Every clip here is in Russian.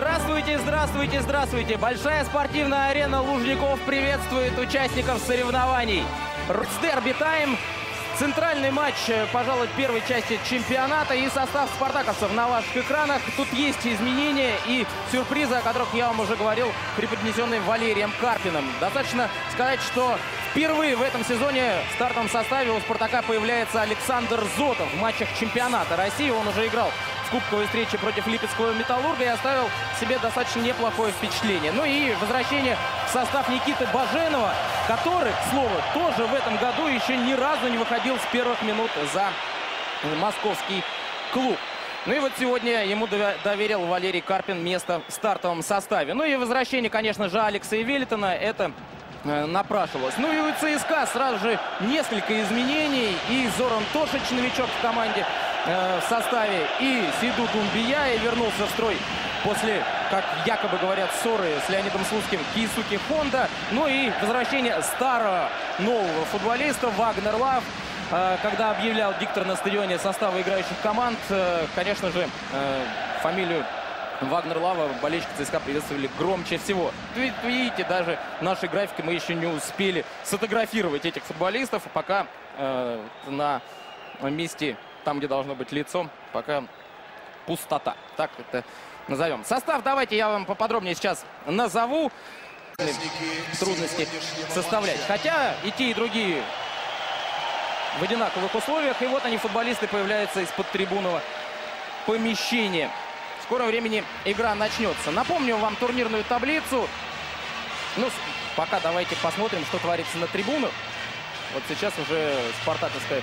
Здравствуйте, здравствуйте, здравствуйте. Большая спортивная арена Лужников приветствует участников соревнований. Дерби тайм. Центральный матч, э, пожалуй, первой части чемпионата и состав спартаковцев на ваших экранах. Тут есть изменения и сюрпризы, о которых я вам уже говорил, преподнесенные Валерием Карпиным. Достаточно сказать, что впервые в этом сезоне в стартовом составе у «Спартака» появляется Александр Зотов в матчах чемпионата России. Он уже играл кубковой встречи против Липецкого «Металлурга» и оставил себе достаточно неплохое впечатление. Ну и возвращение в состав Никиты Баженова, который, к слову, тоже в этом году еще ни разу не выходил с первых минут за московский клуб. Ну и вот сегодня ему доверил Валерий Карпин место в стартовом составе. Ну и возвращение, конечно же, Алекса и Велитона. Это э, напрашивалось. Ну и у ЦСКА сразу же несколько изменений. И Зоран Тошич, новичок в команде, Э, в составе и Сиду Думбия и вернулся в строй после, как якобы говорят, ссоры с Леонидом Слуцким Кисуки Хонда. Ну и возвращение старого нового футболиста Вагнер Лав. Э, когда объявлял диктор на стадионе состава играющих команд, э, конечно же, фамилию Вагнер Лава болельщики ЦСКА приветствовали громче всего. Видите, даже в нашей графике мы еще не успели сфотографировать этих футболистов, пока на месте там, где должно быть лицо, пока пустота. Так это назовем. Состав давайте я вам поподробнее сейчас назову. Трудности составлять. Хотя и те, и другие в одинаковых условиях. И вот они, футболисты, появляются из-под трибунного помещения. В скором времени игра начнется. Напомню вам турнирную таблицу. Ну, пока давайте посмотрим, что творится на трибунах. Вот сейчас уже спартаковская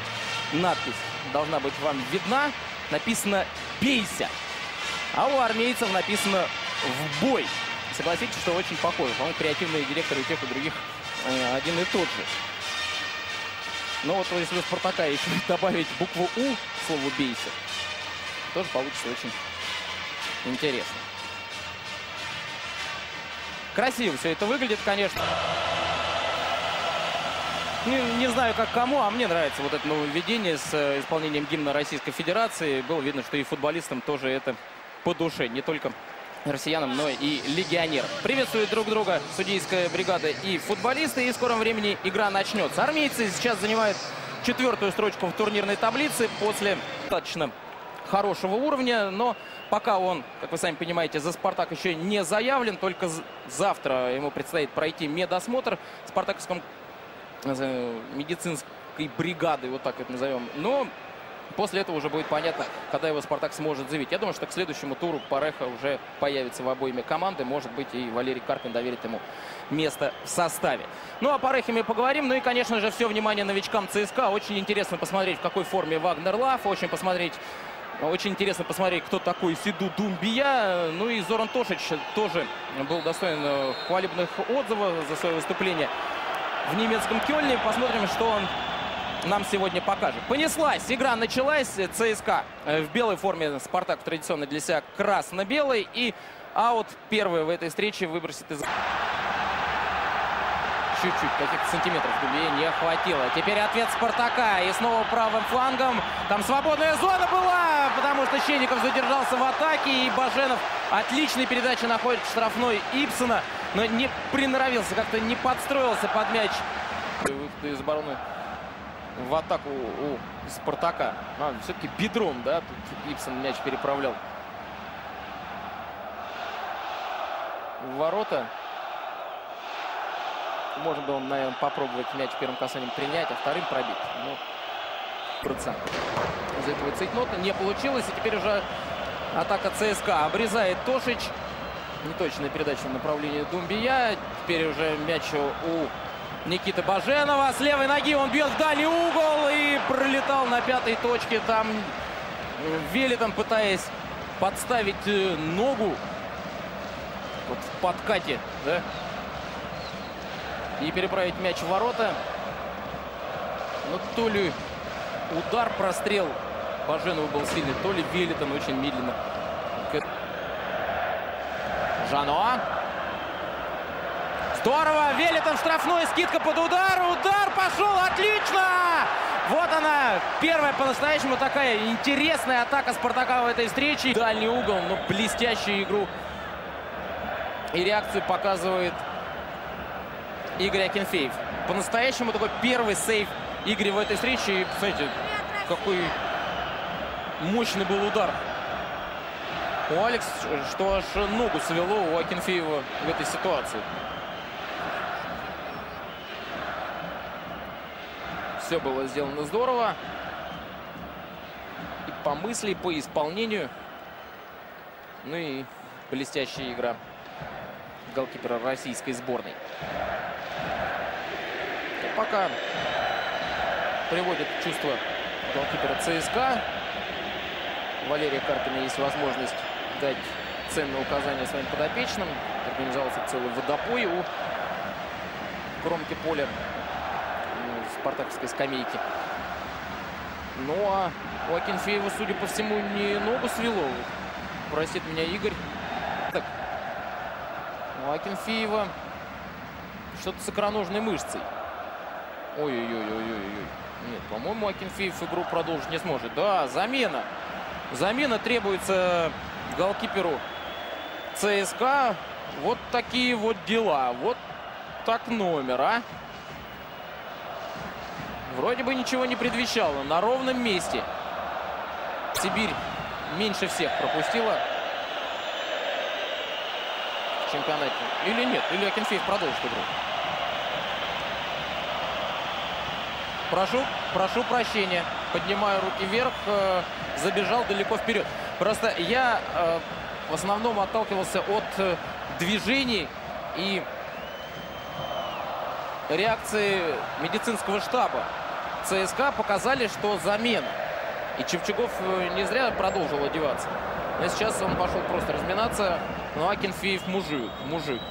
надпись должна быть вам видна. Написано «Бейся». А у армейцев написано «В бой». Согласитесь, что очень похоже. По-моему, креативные директоры тех и других э, один и тот же. Но вот если у Спартака еще добавить букву «У» к слову «бейся», тоже получится очень интересно. Красиво все это выглядит, конечно. Не, не знаю, как кому, а мне нравится вот это нововведение с э, исполнением гимна Российской Федерации. Было видно, что и футболистам тоже это по душе. Не только россиянам, но и легионерам. Приветствуют друг друга судейская бригада и футболисты. И в скором времени игра начнется. Армейцы сейчас занимают четвертую строчку в турнирной таблице после достаточно хорошего уровня. Но пока он, как вы сами понимаете, за «Спартак» еще не заявлен. Только завтра ему предстоит пройти медосмотр в спартаковском медицинской бригады, вот так это назовем. Но после этого уже будет понятно, когда его «Спартак» сможет заявить. Я думаю, что к следующему туру Пареха уже появится в обоими команды. Может быть, и Валерий Карпин доверит ему место в составе. Ну, о Парехе мы поговорим. Ну и, конечно же, все внимание новичкам ЦСКА. Очень интересно посмотреть, в какой форме Вагнер Лав. Очень посмотреть очень интересно посмотреть, кто такой Сиду Думбия. Ну и Зоран Тошич тоже был достоин э, хвалебных отзывов за свое выступление в немецком Кёльне. Посмотрим, что он нам сегодня покажет. Понеслась, игра началась. ЦСКА э, в белой форме, Спартак традиционно для себя красно-белый. И аут первый в этой встрече выбросит из... Чуть-чуть, каких-то сантиметров Дубе не хватило. Теперь ответ Спартака. И снова правым флангом. Там свободная зона была, потому что Щенников задержался в атаке. И Баженов отличной передачи находит штрафной Ипсона но не приноровился, как-то не подстроился под мяч. из обороны в атаку у Спартака. А, Все-таки бедром, да, тут Ипсон мяч переправлял. Ворота. Можно было, наверное, попробовать мяч первым касанием принять, а вторым пробить. Ну, процент. Из этого цейтнота не получилось. И теперь уже атака ЦСКА. Обрезает Тошич. Неточная передача в направлении Думбия. Теперь уже мяч у Никиты Баженова. С левой ноги он бьет в дальний угол и пролетал на пятой точке. Там Велитон, пытаясь подставить э, ногу вот в подкате, да? И переправить мяч в ворота. Но то ли удар, прострел Баженова был сильный, то ли Велитон очень медленно Жано. Здорово. Велитон штрафной. Скидка под удар. Удар пошел. Отлично. Вот она. Первая по-настоящему такая интересная атака Спартака в этой встрече. Дальний угол. Ну, блестящую игру И реакцию показывает Игорь Акинфеев. По-настоящему такой первый сейв Игоря в этой встрече. И, посмотрите, какой мощный был удар у Алекс, что аж ногу свело у Акинфеева в этой ситуации. Все было сделано здорово. И по мысли, и по исполнению. Ну и блестящая игра голкипера российской сборной. Пока приводит чувство голкипера ЦСКА. Валерия Карпина есть возможность дать ценные указания своим подопечным. Организовался целый водопой у кромки поля спартаковской скамейки. Ну а у Акинфеева, судя по всему, не ногу свело. Просит меня Игорь. Так. У Акинфеева что-то с икроножной мышцей. Ой-ой-ой-ой-ой. Нет, по-моему, Акинфеев игру продолжить не сможет. Да, замена. Замена требуется голкиперу ЦСКА. Вот такие вот дела. Вот так номер, а. Вроде бы ничего не предвещало. На ровном месте. Сибирь меньше всех пропустила в чемпионате. Или нет? Или Акинфеев продолжит игру? Прошу, прошу прощения. Поднимаю руки вверх. Э, забежал далеко вперед. Просто я э, в основном отталкивался от э, движений и реакции медицинского штаба. ЦСКА показали, что замена. И Чевчугов э, не зря продолжил одеваться. Но сейчас он пошел просто разминаться. Ну, Акинфеев мужик, мужик.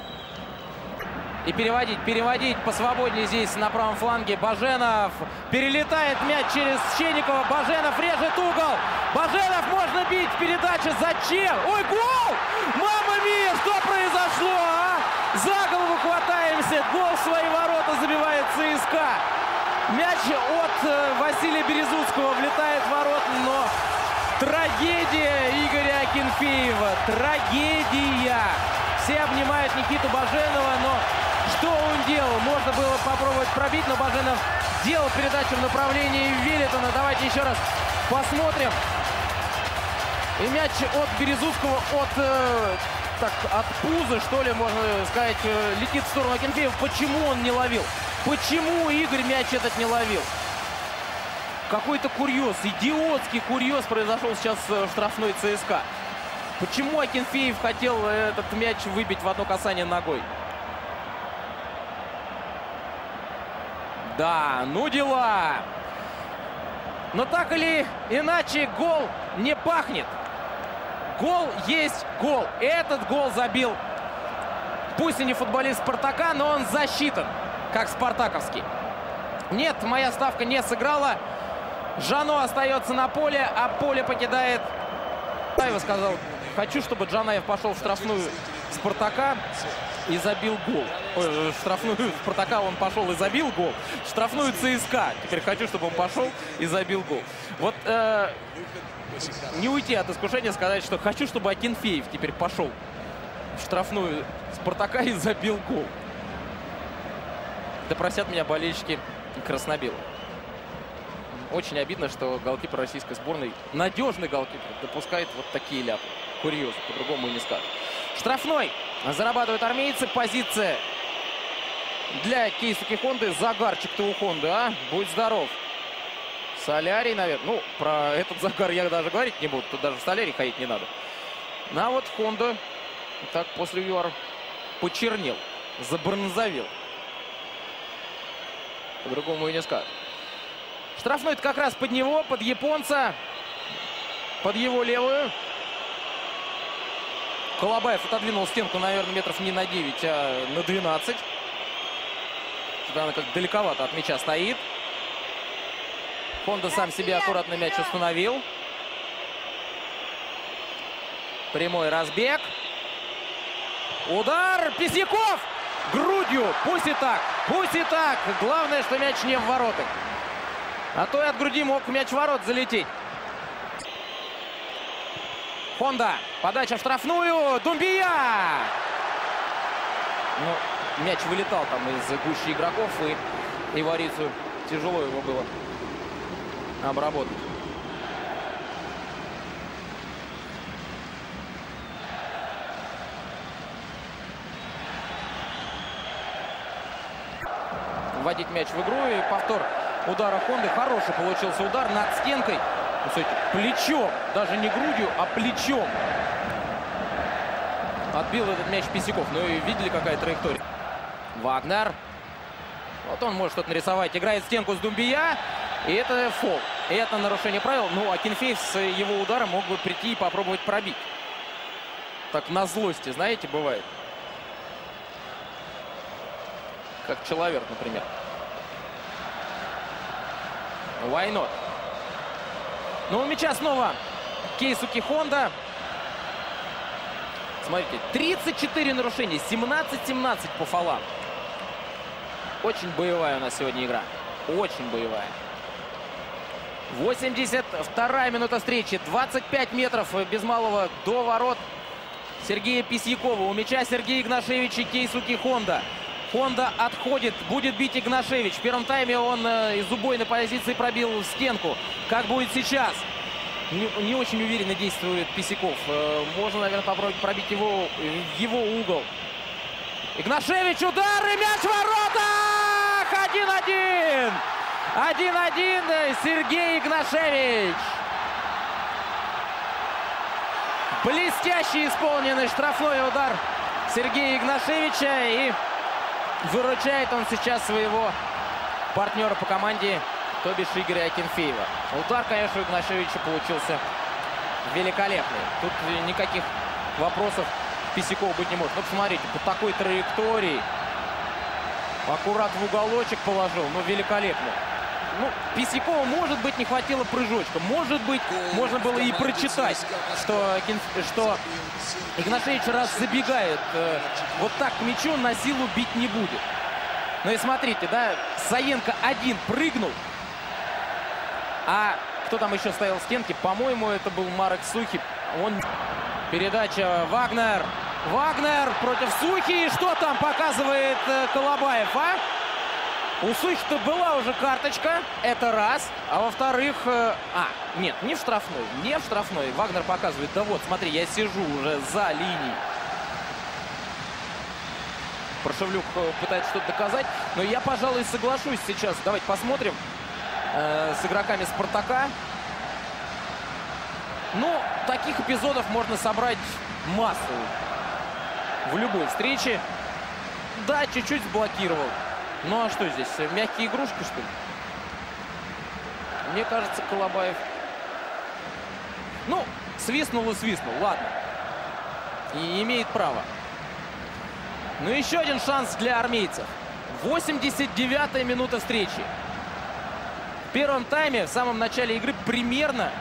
И переводить, переводить посвободнее здесь на правом фланге. Баженов перелетает мяч через Щенникова. Баженов режет угол. Баженов можно бить. Передача зачем? Ой, гол! Мама мия, что произошло, а? За голову хватаемся. Гол в свои ворота забивает ЦСКА. Мяч от э, Василия Березутского влетает в ворот, но трагедия Игоря Акинфеева. Трагедия. Все обнимают Никиту Баженова, но что он делал? Можно было попробовать пробить, но Баженов делал передачу в направлении Велитона. Давайте еще раз посмотрим. И мяч от Березутского, от, э, так, от пуза, что ли, можно сказать, э, летит в сторону Акинфеева. Почему он не ловил? Почему Игорь мяч этот не ловил? Какой-то курьез, идиотский курьез произошел сейчас э, в штрафной ЦСКА. Почему Акинфеев хотел этот мяч выбить в одно касание ногой? Да, ну дела. Но так или иначе гол не пахнет. Гол есть гол. Этот гол забил, пусть и не футболист Спартака, но он засчитан, как спартаковский. Нет, моя ставка не сыграла. Жано остается на поле, а поле покидает... Таева сказал, хочу, чтобы Джанаев пошел в штрафную Спартака и забил гол. Ой, штрафную Спартака он пошел и забил гол. Штрафную ЦСКА. Теперь хочу, чтобы он пошел и забил гол. Вот э, не уйти от искушения сказать, что хочу, чтобы Акинфеев теперь пошел в штрафную Спартака и забил гол. Да просят меня болельщики краснобелых. Очень обидно, что голкипер российской сборной, надежный голкипер, допускает вот такие ляпы. Курьез, по-другому не скажешь. Штрафной зарабатывают армейцы. Позиция для Кейсуки Хонды. Загарчик-то у Хонды, а? Будь здоров. Солярий, наверное. Ну, про этот загар я даже говорить не буду. Тут даже в солярий ходить не надо. Ну, а вот Хонда так после ЮАР почернел, забронзовел. По-другому и не скажешь. Штрафной это как раз под него, под японца. Под его левую. Колобаев отодвинул стенку, наверное, метров не на 9, а на 12. Сюда она как далековато от мяча стоит. Хонда сам себе аккуратно мяч установил. Прямой разбег. Удар. Пиздяков! Грудью. Пусть и так. Пусть и так. Главное, что мяч не в воротах. А то и от груди мог мяч в ворот залететь. Хонда. Подача в штрафную. Думбия. Но мяч вылетал там из гущи игроков, и Иварицу тяжело его было обработать. Вводить мяч в игру и повтор удара Хонды. Хороший получился удар над стенкой. Смотрите, плечом, даже не грудью, а плечом. Отбил этот мяч Писяков. Ну и видели, какая траектория. Вагнер. Вот он может что-то нарисовать. Играет стенку с Думбия. И это фол. И это нарушение правил. Ну, а Кенфеев с его ударом мог бы прийти и попробовать пробить. Так на злости, знаете, бывает. Как человек, например. Why not? Ну, у мяча снова Кейсуки Хонда. Смотрите, 34 нарушения, 17-17 по фолам. Очень боевая у нас сегодня игра. Очень боевая. 82 минута встречи. 25 метров без малого до ворот Сергея Письякова. У мяча Сергей Игнашевич и Кейсуки Хонда. Хонда отходит, будет бить Игнашевич. В первом тайме он э, из убойной позиции пробил стенку. Как будет сейчас? Не, не очень уверенно действует Писяков. Э, можно, наверное, попробовать пробить его, его угол. Игнашевич, удар и мяч в воротах! 1-1! 1-1 Сергей Игнашевич. Блестящий исполненный штрафной удар Сергея Игнашевича. И выручает он сейчас своего партнера по команде, то бишь Игоря Акинфеева. Удар, конечно, у Игнашевича получился великолепный. Тут никаких вопросов Писяков быть не может. Вот смотрите, по такой траектории аккурат в уголочек положил. Ну, великолепно ну, Писякова, может быть, не хватило прыжочка. Может быть, можно было и прочитать, что, что Игнашевич раз забегает э, вот так к мячу, на силу бить не будет. Ну и смотрите, да, Саенко один прыгнул. А кто там еще стоял в стенке? По-моему, это был Марек Сухи. Он... Передача Вагнер. Вагнер против Сухи. И что там показывает э, Колобаев, а? У Сухи-то была уже карточка, это раз. А во-вторых, э, а, нет, не в штрафной, не в штрафной. Вагнер показывает, да вот, смотри, я сижу уже за линией. Прошевлюк э, пытается что-то доказать, но я, пожалуй, соглашусь сейчас. Давайте посмотрим э, с игроками «Спартака». Ну, таких эпизодов можно собрать массу в любой встрече. Да, чуть-чуть сблокировал. Ну а что здесь? Мягкие игрушки, что ли? Мне кажется, Колобаев... Ну, свистнул и свистнул. Ладно. И имеет право. Ну, еще один шанс для армейцев. 89-я минута встречи. В первом тайме, в самом начале игры, примерно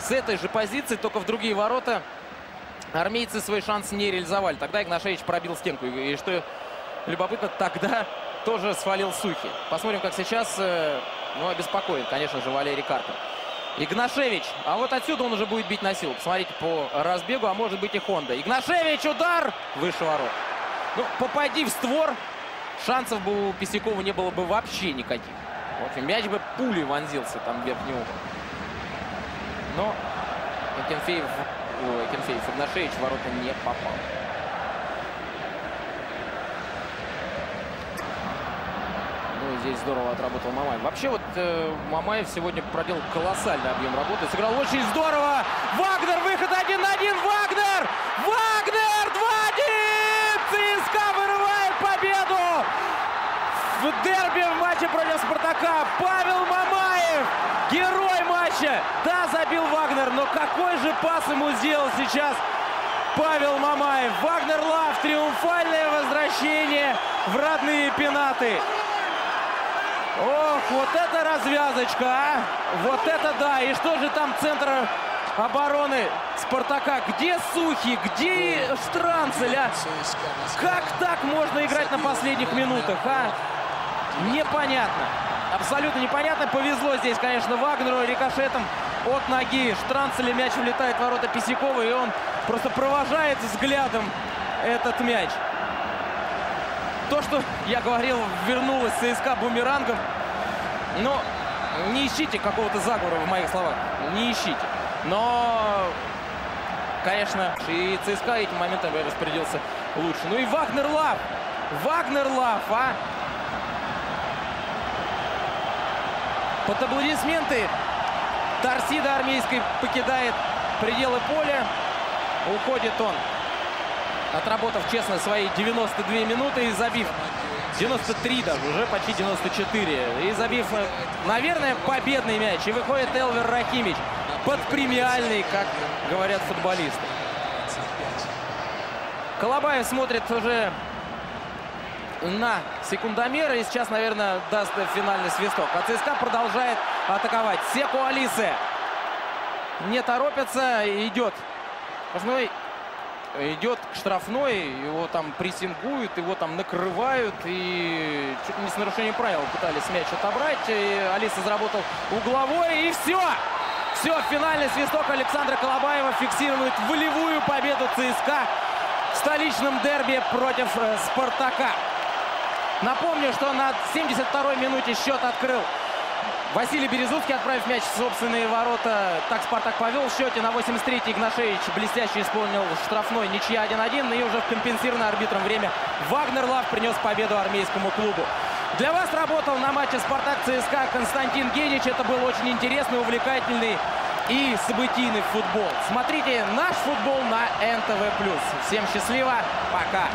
с этой же позиции, только в другие ворота, армейцы свой шанс не реализовали. Тогда Игнашевич пробил стенку. И что любопытно, тогда тоже свалил Сухи. Посмотрим, как сейчас, э, ну, обеспокоен, конечно же, Валерий Карпин. Игнашевич. А вот отсюда он уже будет бить на силу. Посмотрите по разбегу, а может быть и Хонда. Игнашевич, удар! Выше ворот. Ну, попади в створ, шансов бы у Писякова не было бы вообще никаких. В общем, мяч бы пулей вонзился там в верхний угол. Но Кенфеев, Кенфеев Игнашевич в ворота не попал. здесь здорово отработал Мамаев. Вообще вот э, Мамаев сегодня проделал колоссальный объем работы. Сыграл очень здорово. Вагнер, выход один на один. Вагнер! Вагнер! 2-1! ЦСКА вырывает победу в дерби в матче против Спартака. Павел Мамаев, герой матча. Да, забил Вагнер, но какой же пас ему сделал сейчас Павел Мамаев. Вагнер Лав, триумфальное возвращение в родные пенаты. Ох, вот это развязочка, а! Вот это да! И что же там центр обороны Спартака? Где Сухи? Где Штранцель, а? Как так можно играть на последних минутах, а? Непонятно. Абсолютно непонятно. Повезло здесь, конечно, Вагнеру рикошетом от ноги. Штранцеля мяч улетает в ворота Писякова, и он просто провожает взглядом этот мяч. то, что я говорил, вернулась ЦСКА бумерангом. Но не ищите какого-то заговора в моих словах. Не ищите. Но, конечно, и ЦСКА этим моментом распорядился лучше. Ну и Вагнер Лав. Вагнер Лав, а? Под аплодисменты Торсида армейской покидает пределы поля. Уходит он, отработав честно свои 92 минуты и забив 93 даже, уже почти 94. И забив, наверное, победный мяч. И выходит Элвер Рахимич под премиальный, как говорят футболисты. Колобаев смотрит уже на секундомер. И сейчас, наверное, даст финальный свисток. А ЦСКА продолжает атаковать. Секу Алисе не торопится. Идет Штрафной идет к штрафной, его там прессингуют, его там накрывают и чуть не с нарушением правил пытались мяч отобрать. И Алиса заработал угловой и все! Все, финальный свисток Александра Колобаева фиксирует волевую победу ЦСКА в столичном дерби против э, Спартака. Напомню, что на 72-й минуте счет открыл Василий Березутский, отправив мяч в собственные ворота. Так Спартак повел в счете. На 83-й Игнашевич блестяще исполнил штрафной. Ничья 1-1. И уже в компенсированное арбитром время Вагнер Лав принес победу армейскому клубу. Для вас работал на матче «Спартак-ЦСКА» Константин Генич. Это был очень интересный, увлекательный и событийный футбол. Смотрите наш футбол на НТВ+. Всем счастливо. Пока.